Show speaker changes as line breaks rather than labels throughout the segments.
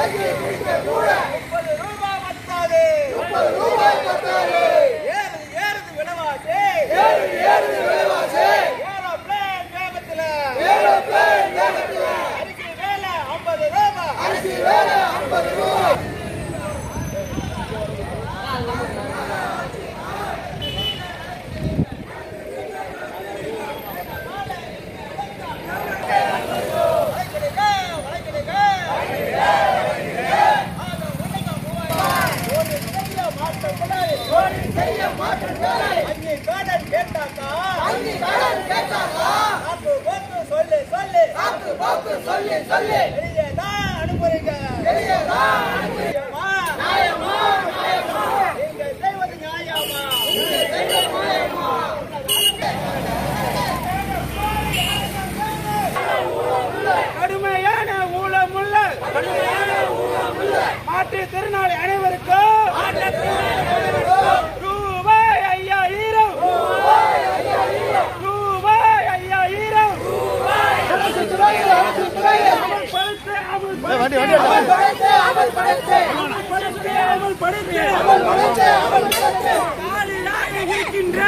முப்பது ரூபாய் பத்தாது ஏறுது ஒரு செய்ய மாற்றங்களை அங்கே காடன் கேட்டாக்கா? காப்பு போக்கு சொல்லு சொல்லு போக்கு சொல்லு சொல்லு. வெளியே தான் அனுப்புறீங்க. வெளியே தான்
இருக்கின்ற.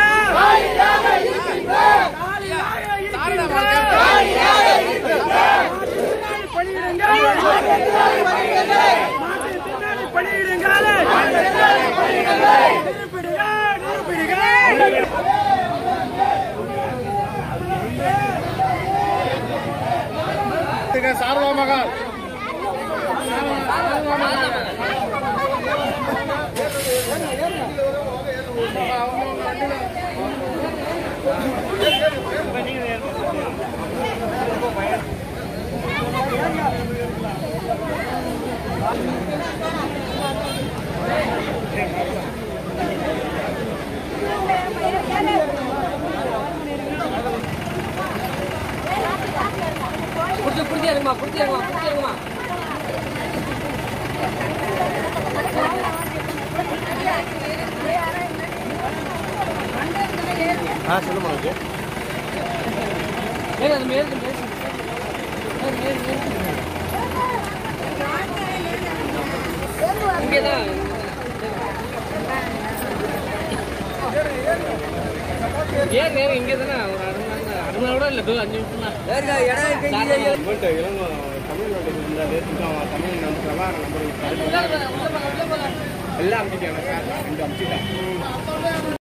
மாற்றுத்திறனாளி பணியிடங்கள்.
சாரதா மகால்.
புடிச்சு புடிச்சு இறங்குமா
ஆ சொல்லுமா ஓகே.
மேல அது மேல மேல மேல மேல இங்கதான். ஏன் நேரம் இங்கே தானே ஒரு அரை மணி நேரம். அரை மணி நேரம் கூட இல்லை டூ அஞ்சு நிமிஷம் தான்
இவன்ட்ட இளங்க தமிழ் நாட்டுக்கு இருந்தாரு தமிழ் நம்ம பிரபாகர் நம்பர் எல்லாம் அமைச்சிட்டாங்க சார் ரெண்டு அமைச்சிட்டாங்க